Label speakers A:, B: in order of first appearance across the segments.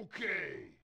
A: Okay.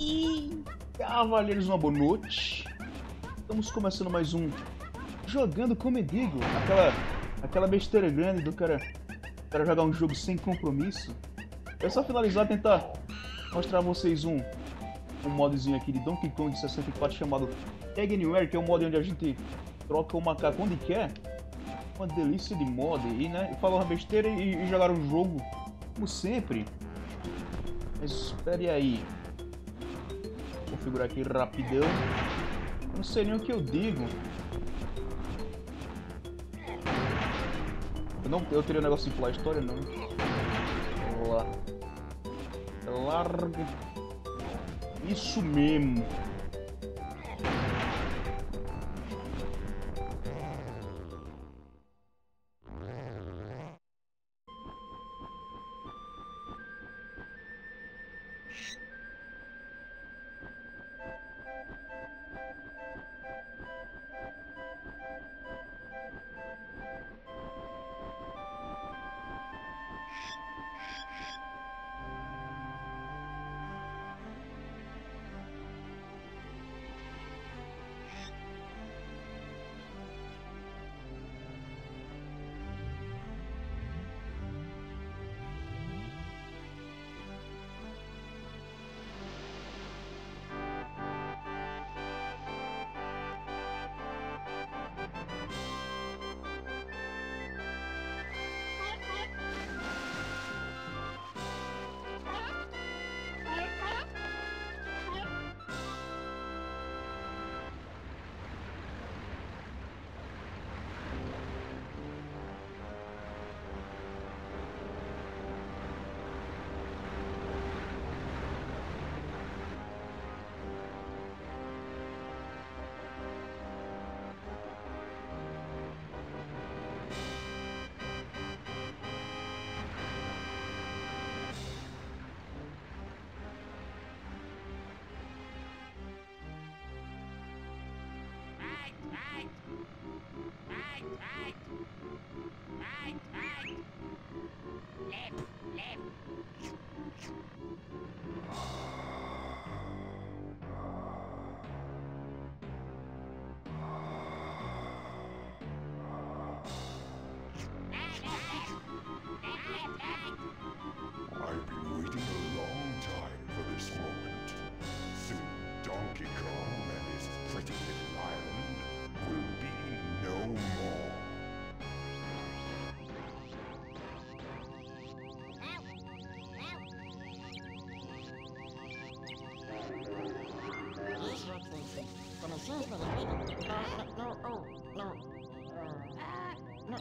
B: E Cavaleiros, uma boa noite. Estamos começando mais um Jogando como digo, aquela aquela besteira grande do cara, para jogar um jogo sem compromisso. É só finalizar tentar mostrar a vocês um um modzinho aqui de Donkey Kong 64 chamado Tag Anywhere, que é o mod onde a gente troca o macaco onde quer. Uma delícia de mod aí, né? E falaram besteira e, e jogaram o jogo, como sempre. Mas espere aí. Vou configurar aqui rapidão. Não sei nem o que eu digo. Eu, não, eu teria um negócio de pular a história, não. Vamos lá. Larga. Isso mesmo.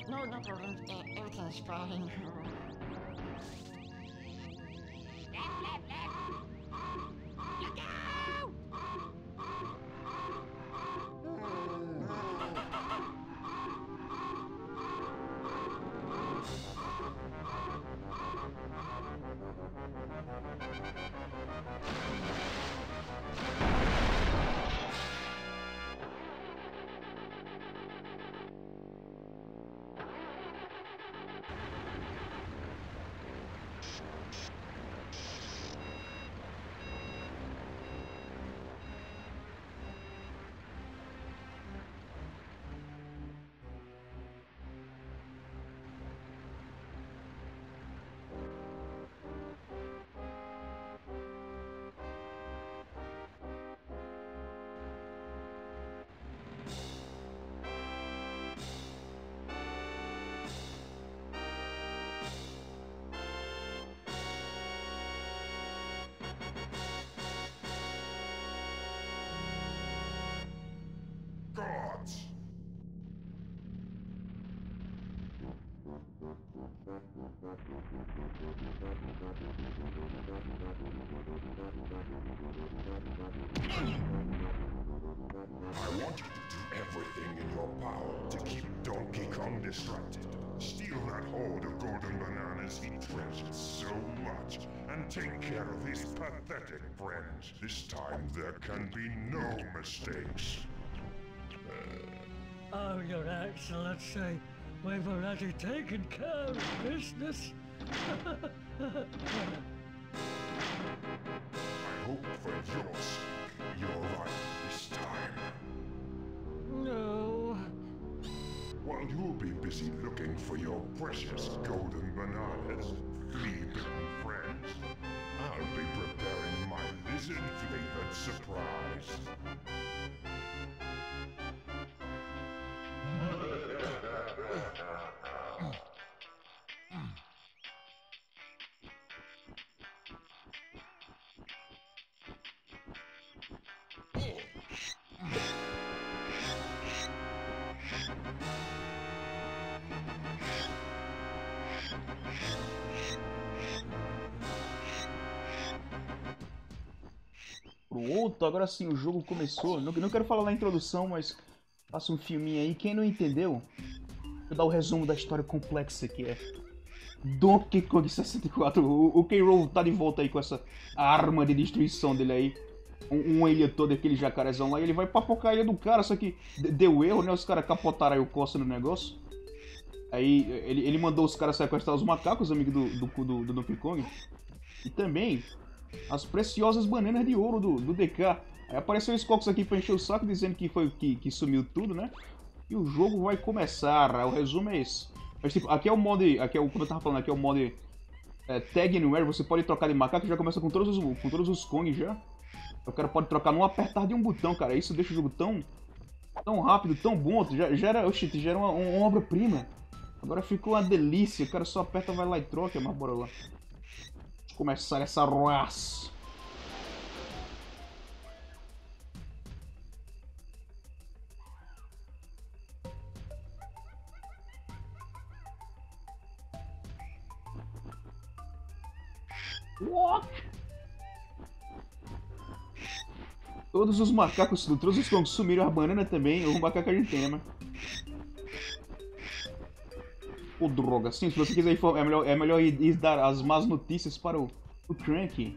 C: No, no, problem. Uh, everything's fine.
D: I want you to do everything in your power to keep Donkey Kong distracted. Steal that horde of golden bananas he treasured so much, and take care of his pathetic friends. This time there can be no mistakes.
E: Oh, Your Excellency, we've already taken care of business.
D: I hope for your sake you're right this time.
E: no.
D: While you'll be busy looking for your precious golden bananas, flea-bitten friends, I'll be preparing my lizard-flavored surprise.
B: Pronto, agora sim o jogo começou. Não, não quero falar na introdução, mas faça um filminho aí. Quem não entendeu, vou dar o resumo da história complexa que é Donkey Kong 64. O, o K-Rool tá de volta aí com essa arma de destruição dele aí. Um, uma ilha toda, aquele jacarezão lá, e ele vai papocar a ilha do cara, só que de- deu erro, né? Os caras capotaram aí o costa no negócio. Aí ele, ele mandou os caras sequestrar os macacos, amigos do, do, do, do Donkey Kong. E também as preciosas bananas de ouro do, do DK. Aí apareceu esse Cox aqui pra encher o saco, dizendo que foi o que, que sumiu tudo, né? E o jogo vai começar. O resumo é esse. Mas, tipo, aqui é o modo. Aqui é o, como eu tava falando, aqui é o modo é, Tag Anywhere. Você pode trocar de macaco, já começa com todos os, com todos os Kong já. O cara pode trocar num apertar de um botão, cara. Isso deixa o jogo tão, tão rápido, tão bom. Já, já era, oxi, já era uma, uma obra-prima. Agora ficou uma delícia. O cara só aperta, vai lá e troca, mas bora lá. Começar essa raça. Todos os macacos, todos os Kongs sumiram, a banana também, o macaco a gente tem, né, Ô, droga, sim, se você quiser informar, é melhor, é melhor ir, ir dar as más notícias para o, o Crank.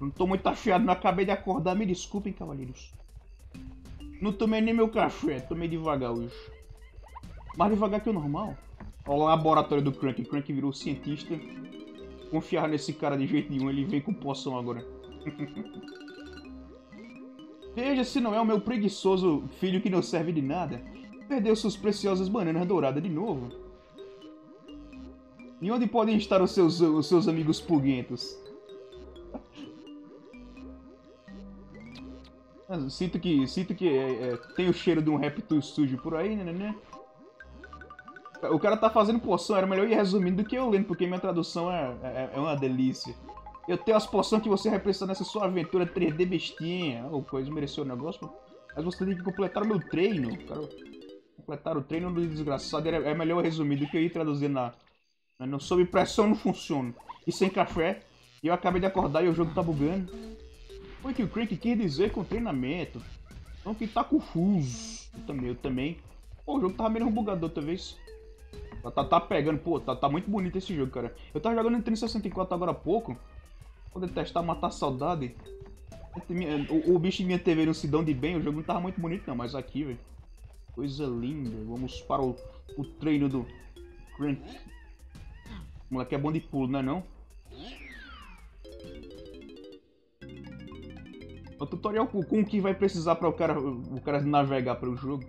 B: Não tô muito afiado, não acabei de acordar, me desculpem, cavalheiros. Não tomei nem meu café, tomei devagar hoje. Mais devagar que o normal. Olha o laboratório do Crank, o Crank virou cientista. Confiar nesse cara de jeito nenhum, ele vem com poção agora. Veja se não é o meu preguiçoso filho que não serve de nada. Perdeu suas preciosas bananas douradas de novo. E onde podem estar os seus, os seus amigos pulguentos? Mas Sinto que, sinto que é, é, tem o cheiro de um Raptor sujo por aí, né, né, né? O cara tá fazendo poção, era melhor ir resumindo do que eu lendo, porque minha tradução é, é, é uma delícia. Eu tenho as poções que você precisar nessa sua aventura 3D bestinha. Ou coisa, mereceu o negócio. Mas você tem que completar o meu treino. Cara, completar o treino do desgraçado é melhor resumir do que eu ir traduzir na... Não sob pressão não funciona. E sem café, eu acabei de acordar e o jogo tá bugando. Foi que o Crank quis dizer com treinamento. Não que tá confuso. Eu também, eu também. Pô, o jogo tava meio bugado outra vez. Tá, tá, tá pegando, pô, tá, tá muito bonito esse jogo, cara. Eu tava jogando no 364 agora há pouco. Poder testar, matar saudade. O, o bicho em minha TV não se dão de bem, o jogo não tava muito bonito não, mas aqui, velho. Coisa linda. Vamos para o, o treino do Crank. O moleque é bom de pulo, não é não? O tutorial com que vai precisar para o cara, o cara navegar pelo jogo.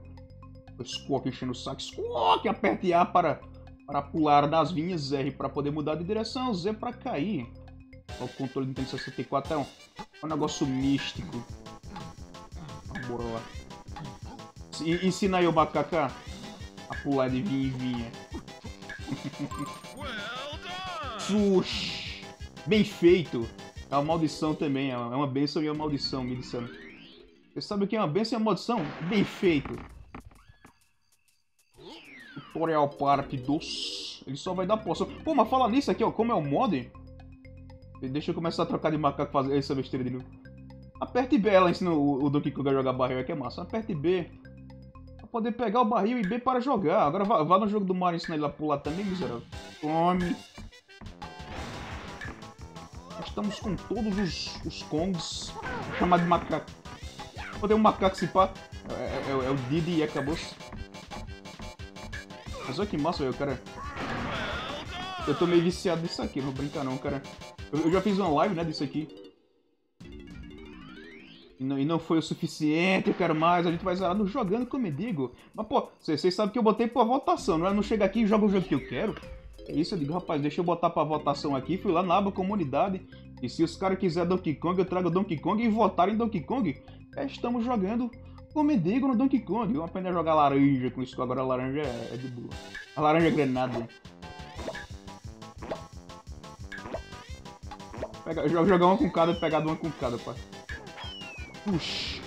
B: O Squawk enchendo o saco. Squawk, aperte A para, para pular nas vinhas, R para poder mudar de direção, Z para cair. O controle do Nintendo 64 é um, é um negócio místico. Bora lá. E- Ensina aí o macaco a pular de vinha em vinha. Sush! Bem feito! É uma maldição também, é uma benção e uma maldição, disseram. Você sabe o que é uma benção e uma maldição? Bem feito! Tutorial parte 2. Ele só vai dar poção. Pô, mas fala nisso aqui, ó, como é o mod? Deixa eu começar a trocar de macaco fazer essa besteira de novo. Aperte B, ela ensina o, o Donkey Kong a jogar barril, que é massa. Aperte B. Poder pegar o barril e B para jogar. Agora vá, vá no jogo do Mario ensinar ele a pular também, miserável. Tome. Estamos com todos os, os Kongs. Chamado de macaco. Vou ter um macaco se pá. É, é- é o Didi e acabou-se. Mas olha que massa, velho, cara. Eu tô meio viciado nisso aqui, não vou brincar não, cara. Eu, eu já fiz uma live, né, disso aqui. E não, foi o suficiente, eu quero mais, a gente vai zerar no jogando como eu digo. Mas, pô, vocês sabem que eu botei pra votação, não é? Não chega aqui e joga o jogo que eu quero. É isso, eu digo, rapaz, deixa eu botar pra votação aqui. Fui lá na aba comunidade. E se os caras quiserem Donkey Kong, eu trago Donkey Kong e votarem em Donkey Kong. É, estamos jogando como eu digo no Donkey Kong. Eu aprendi a jogar laranja com isso, agora a laranja é, é de boa. A laranja é granada. Pega, joga, jogar uma com cada e pegar uma com cada, pai. Puxa.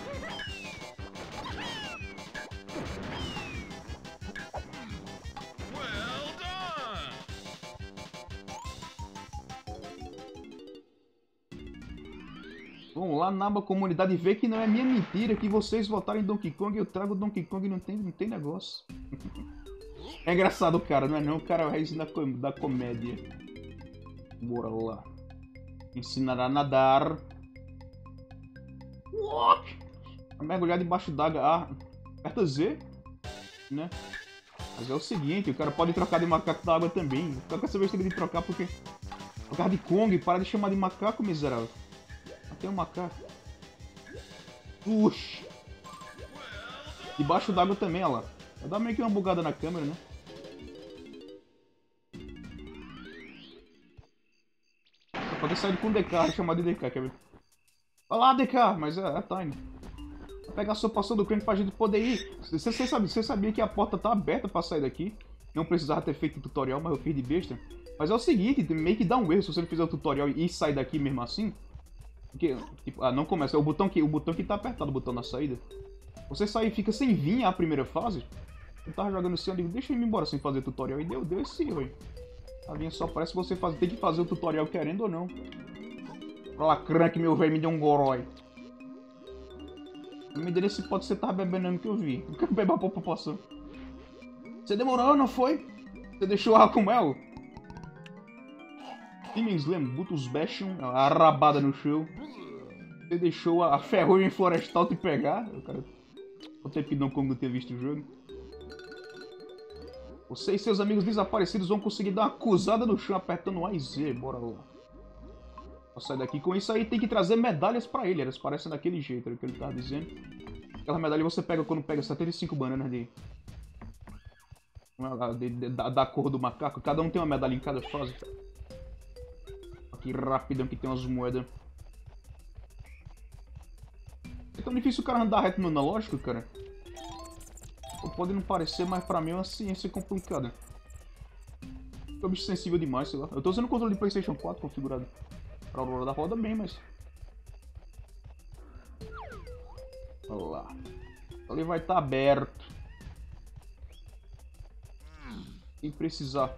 B: Vamos lá na aba comunidade e ver que não é minha mentira que vocês votarem em Donkey Kong eu trago Donkey Kong e não tem, não tem negócio. é engraçado o cara, não é não? O cara é a raiz da, com- da comédia. Bora lá. Ensinará a nadar. Mergulhar debaixo d'água. Ah, aperta Z, né? Mas é o seguinte, o cara pode trocar de macaco da água também. O quer saber se ele de trocar porque... O cara de Kong, para de chamar de macaco, miserável. Tem um macaco. Puxa. Debaixo d'água também, olha lá. Vai dar meio que uma bugada na câmera, né? Pra poder sair com DK, chamar de DK, quer ver? Vai lá, DK, mas é, é time. Vou pegar a sua poção do crânio pra gente poder ir. Você, você, sabia, você sabia que a porta tá aberta pra sair daqui? Não precisava ter feito o tutorial, mas eu fiz de besta. Mas é o seguinte, meio que dá um erro se você não fizer o tutorial e sair daqui mesmo assim. Porque, tipo, ah, não começa. É o botão que, o botão que tá apertado, o botão na saída. Você sai e fica sem vir a primeira fase. Eu tava jogando assim, eu digo, deixa eu ir embora sem fazer tutorial. E deu, deu esse erro aí. A linha só parece você fazer, tem que fazer o tutorial querendo ou não. Olha lá, crank, meu velho, me deu um gorói. Não me dele se pode ser tava bebendo mesmo que eu vi. Eu quero beber a população. Você demorou, não foi? Você deixou a com mel? Steaming Slam, Butus Bastion, a rabada no chão. Você deixou a ferrugem florestal te pegar. Eu quero... Vou ter pidão como não ter visto o jogo. Você e seus amigos desaparecidos vão conseguir dar uma acusada no chão apertando A e Z. Bora lá. Sair daqui. Com isso aí tem que trazer medalhas pra ele. Elas parecem daquele jeito, era o que ele tava dizendo. Aquela medalha você pega quando pega 75 bananas de... de- de- da, da cor do macaco. Cada um tem uma medalha em cada fase. Aqui rapidão que tem umas moedas. É tão difícil o cara andar reto no analógico, cara. Pode não parecer, mas pra mim é uma ciência complicada. É sensível demais, sei lá. Eu tô usando o controle de Playstation 4 configurado. Pra Aurora da roda bem, mas... Olha lá. Ali vai estar aberto. Sem precisar.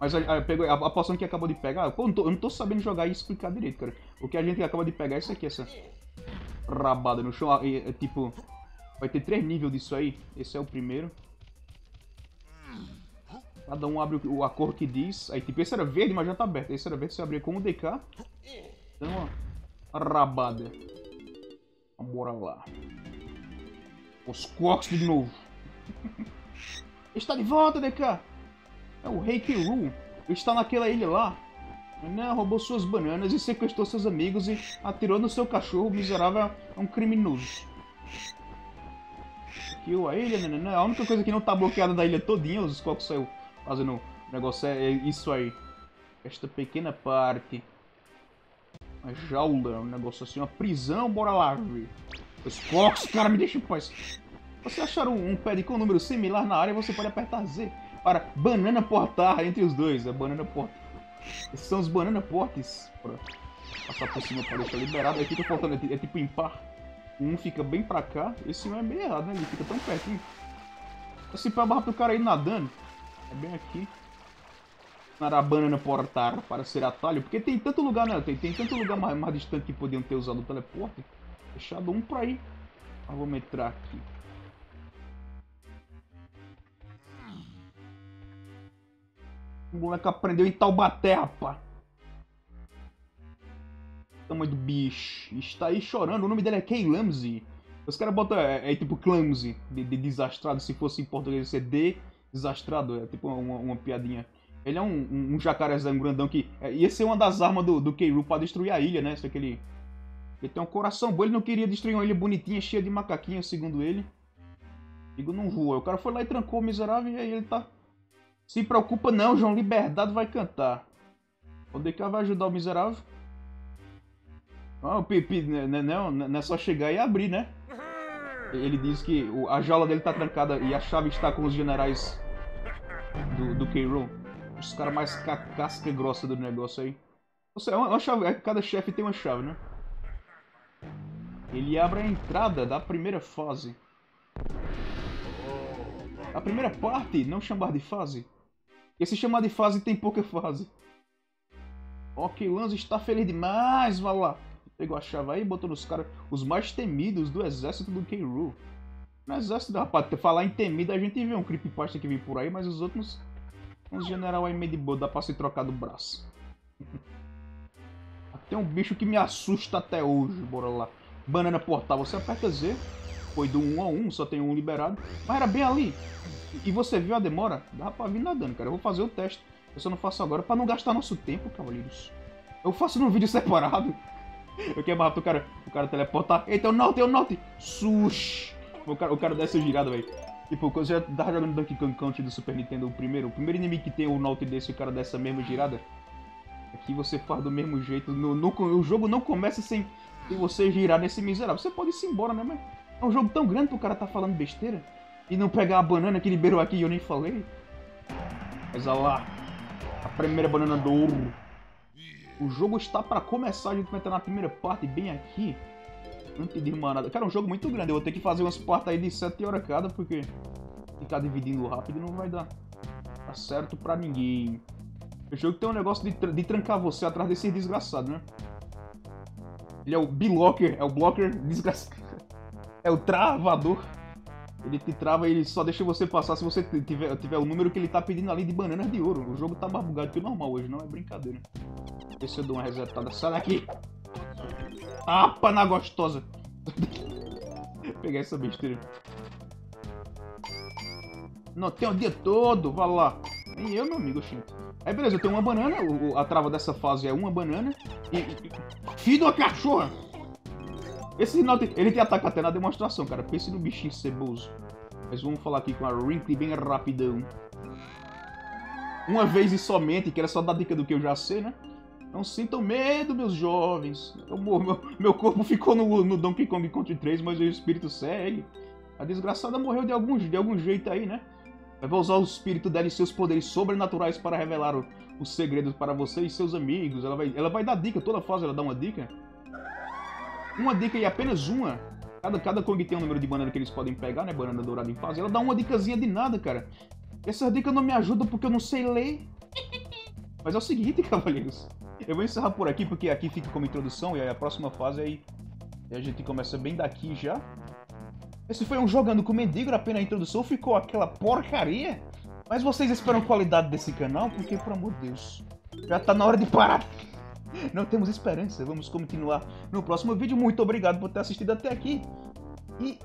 B: Mas a, a, a, a poção que acabou de pegar... Pô, eu não, tô, eu não tô sabendo jogar e explicar direito, cara. O que a gente acaba de pegar é isso aqui, essa... Rabada no chão. E, é, tipo... Vai ter três níveis disso aí. Esse é o primeiro. Cada um abre o- a cor que diz. Aí, tipo, esse era verde, mas já tá aberto. Esse era verde, você abria com o DK. Então, ó. Rabada. Bora lá. Os Quarks de novo. Está de volta, DK. É o Rei Kiru. Está naquela ilha lá. Não, roubou suas bananas e sequestrou seus amigos e atirou no seu cachorro miserável. É um criminoso. Kill a ilha, nananã. A única coisa que não tá bloqueada da ilha todinha, os Quarks saiu fazendo o negócio, é é isso aí. Esta pequena parte. Uma jaula, um negócio assim, uma prisão, bora lá, ver. Os Quarks, cara, me deixa em paz. Você achar um, um pad com um número similar na área, você pode apertar Z para banana portar entre os dois. É banana porta. Esses são os banana portes. Pra passar por cima para deixar liberado. Aí fica faltando, é, é tipo impar. Um fica bem pra cá, esse um é bem errado, né? Ele fica tão pertinho. Esse pé barra pro cara aí nadando. É bem aqui. Não era a banana portar para ser atalho. Porque tem tanto lugar, né? Tem, tem tanto lugar mais, mais distante que podiam ter usado o teleporte. Deixado um pra ir. Mas vamos entrar aqui. O moleque aprendeu em Taubaté, rapá. Tamanho do bicho. Está aí chorando. O nome dele é Kay Lamsey. Os caras botam. É, é tipo clumsy, de, de desastrado. Se fosse em português, ia ser de desastrado. É tipo uma, uma piadinha. Ele é um, um, um jacarezão grandão que. é, ia ser uma das armas do, do Keiru pra destruir a ilha, né? Só que ele. Ele tem um coração bom. Ele não queria destruir uma ilha bonitinha, cheia de macaquinhos, segundo ele. Digo, não voa. O cara foi lá e trancou o miserável e aí ele tá. Se preocupa não, João. Liberdade vai cantar. O DK vai ajudar o miserável. Ah, o Pipi, né, né, não, não é só chegar e abrir, né? Ele diz que o- a jaula dele tá trancada e a chave está com os generais do, do K-Roll. Os caras mais ca casca grossa do negócio aí. Ou seja, é uma, uma chave, é, cada chefe tem uma chave, né? Ele abre a entrada da primeira fase. A primeira parte, não chamar de fase. Esse chamar de fase tem pouca fase. Ok, Lanzo está feliz demais, vai lá. Pegou a chave aí e botou nos caras os mais temidos do exército do K-Rool. No exército, rapaz, falar em temido, a gente vê um creepypasta que vem por aí, mas os outros. Uns general aí meio de boa, dá pra se trocar do braço. Tem um bicho que me assusta até hoje, bora lá. Banana portal, você aperta Z. Foi do 1 a 1, só tem um liberado. Mas era bem ali. E você viu a demora? Dá pra vir nadando, cara. Eu vou fazer o teste. Eu só não faço agora pra não gastar nosso tempo, cavaleiros. Eu faço num vídeo separado. Eu quero mais rápido o cara, o cara teleportar. Eita, o norte, é o norte. Sush. O cara, o cara desce girada, velho. Tipo, quando você já tava jogando Donkey Kong Country do Super Nintendo, o primeiro, o primeiro inimigo que tem o norte desse, o cara dessa mesma girada. Aqui você faz do mesmo jeito. No, no- o jogo não começa sem, você girar nesse miserável. Você pode ir embora, né, mas é um jogo tão grande pro cara tá falando besteira. E não pegar a banana que liberou aqui e eu nem falei. Mas olha lá. A primeira banana do ouro. O jogo está pra começar, a gente vai entrar na primeira parte bem aqui. Não entendi mais nada. Cara, é um jogo muito grande. Eu vou ter que fazer umas partes aí de 7 horas cada, porque ficar dividindo rápido não vai dar, dar certo pra ninguém. O jogo tem um negócio de, tra- de trancar você atrás desse desgraçado, né? Ele é o blocker, é o blocker desgraçado. É o travador. Ele te trava e ele só deixa você passar se você tiver, tiver o número que ele tá pedindo ali de bananas de ouro. O jogo tá mais bugado que o normal hoje, não é brincadeira. Se eu dou uma resetada. Sai daqui! Tapa na gostosa! Pegar essa besteira. Não, tem o dia todo, vai lá. Nem eu, meu amigo, gente. Aí beleza, eu tenho uma banana, a trava dessa fase é uma banana. E. e filho uma cachorra! Esse final tem- ele te ataca até na demonstração, cara. Pense no bichinho ceboso. Mas vamos falar aqui com a Wrinkly bem rapidão. Uma vez e somente, que era só dar dica do que eu já sei, né? Não sintam medo, meus jovens. Eu meu, meu corpo ficou no, no Donkey Kong Country 3, mas o espírito segue. A desgraçada morreu de algum, de algum jeito aí, né? Ela vai usar o espírito dela e seus poderes sobrenaturais para revelar o- os segredos para você e seus amigos. Ela vai, ela vai dar dica, toda fase ela dá uma dica. Uma dica e apenas uma. Cada, cada Kong tem um número de banana que eles podem pegar, né? Banana dourada em fase. Ela dá uma dicasinha de nada, cara. Essas dicas não me ajudam porque eu não sei ler. Mas é o seguinte, cavaleiros. Eu vou encerrar por aqui, porque aqui fica como introdução, e aí a próxima fase aí. A gente começa bem daqui já. Esse foi um Jogando com Mendigo, apenas a introdução ficou aquela porcaria. Mas vocês esperam qualidade desse canal? Porque, por amor de Deus, já tá na hora de parar. Não temos esperança. Vamos continuar no próximo vídeo. Muito obrigado por ter assistido até aqui. E...